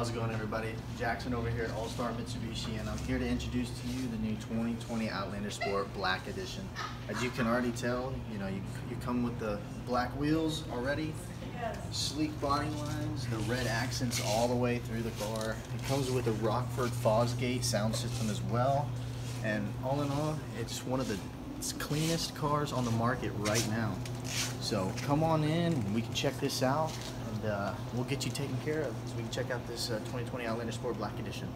How's it going, everybody? Jackson over here at All Star Mitsubishi, and I'm here to introduce to you the new 2020 Outlander Sport Black Edition. As you can already tell, you know you, you come with the black wheels already, sleek body lines, the red accents all the way through the car. It comes with a Rockford Fosgate sound system as well, and all in all, it's one of the cleanest cars on the market right now. So come on in, we can check this out, and uh, we'll get you taken care of. So we can check out this uh, 2020 Outlander Sport Black Edition.